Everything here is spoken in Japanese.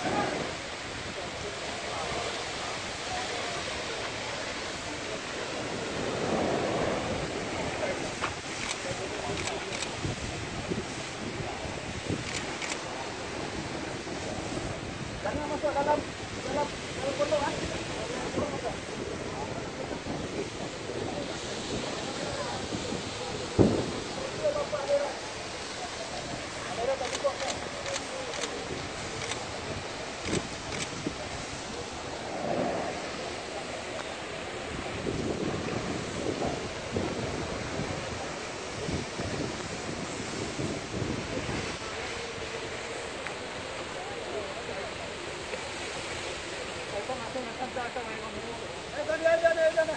Dalam masuk dalam dalam やだやだやだやだ。